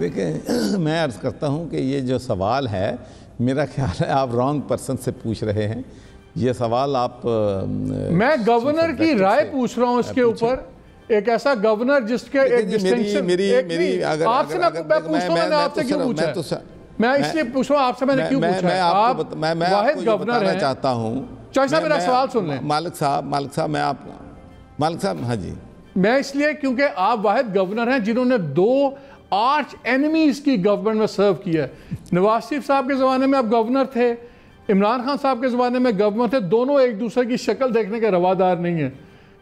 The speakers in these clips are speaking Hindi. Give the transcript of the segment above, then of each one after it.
देखें मैं अर्ज़ करता हूँ कि ये जो सवाल है मेरा ख्याल है आप रॉन्ग पर्सन से पूछ रहे हैं। ये सवाल आप मैं गवर्नर की राय पूछ रहा हूँ इसके ऊपर। एक ऐसा गवर्नर जिसके एक डिस्टिंक्शन मेरी मेरी अगर आपसे मैं मैंने आपसे क्यों पूछा मैं, तो मैं इसलिए पूछ रहा हूँ आपसे मैंने क्यों पूछा आप मैं मैं वाहिद गवर्नर है। चाहता हूँ। चौधरी साहब मेरा सवाल सुन लें। मालिक साहब मालिक साहब मैं आप मालिक साहब हाँ जी। मैं इसलिए क्योंकि आप वाहिद गवर्नर हैं जिन्होंने दो आर्च एनिमीज की गवर्नमेंट में सर्व किया है। नवाज़ शरीफ साहब के ज़माने में आप गवर्नर थे, इमरान खान साहब के ज़माने में गवर्नर थे, दोनों एक दूसरे की शक्ल देखने के रवादार नहीं है।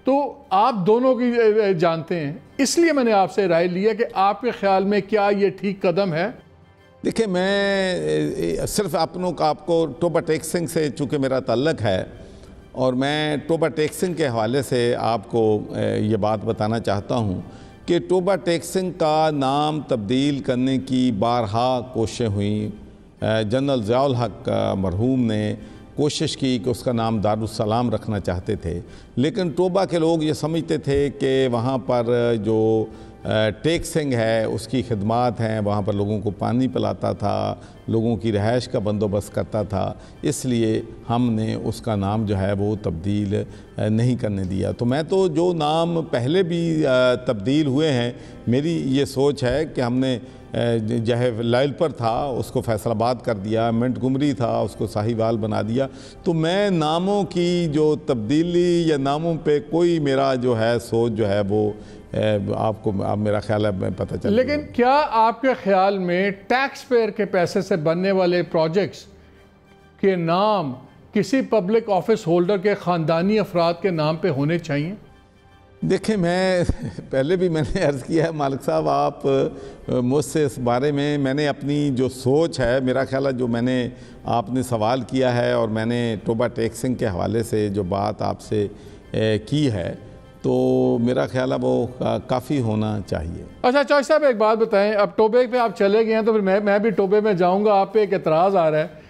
तो आप दोनों की जानते हैं। इसलिए मैंने आपसे राय लिया कि आपके ख्याल में क्या ये ठीक कदम है? देखिए, मैं सिर्फ़ अपनों का, आपको टोबा टेक्सिंग से चूँकि मेरा तल्लक है, और मैं टोबा टेक्सिंग के हवाले से आपको ये बात बताना चाहता हूँ कि टोबा टैक्सिंग का नाम तब्दील करने की बारहा कोशिशें हुई। जनरल जयाल हक मरहूम ने कोशिश की कि उसका नाम दारुसलाम रखना चाहते थे। लेकिन टोबा के लोग ये समझते थे कि वहाँ पर जो टेक सिंह है, उसकी खदमात हैं, वहाँ पर लोगों को पानी पिलाता था, लोगों की रहाइश का बंदोबस्त करता था, इसलिए हमने उसका नाम जो है वो तब्दील नहीं करने दिया। तो मैं तो जो नाम पहले भी तब्दील हुए हैं, मेरी ये सोच है कि हमने जह लाइल पर था उसको फैसलाबाद कर दिया मिंट गुमरी था उसको साहिवाल बना दिया। तो मैं नामों की जो तब्दीली या नामों पे कोई मेरा जो है सोच जो है वो आपको आप मेरा ख्याल है पता चल लेकिन क्या आपके ख्याल में टैक्स पेयर के पैसे से बनने वाले प्रोजेक्ट्स के नाम किसी पब्लिक ऑफ़िस होल्डर के ख़ानदानी अफराद के नाम पे होने चाहिए? देखिए, मैं पहले भी मैंने अर्ज़ किया है, मालिक साहब, आप मुझसे इस बारे में, मैंने अपनी जो सोच है, मेरा ख्याल है जो मैंने आपने सवाल किया है और मैंने टोबा टैक्सिंग के हवाले से जो बात आपसे की है तो मेरा ख्याल है वो काफ़ी होना चाहिए। अच्छा चौक साहब, एक बात बताएँ, अब टोबे पे आप चले गए हैं तो फिर मैं मैं भी टोबे में जाऊँगा, आप पे एक एतराज़ आ रहा है।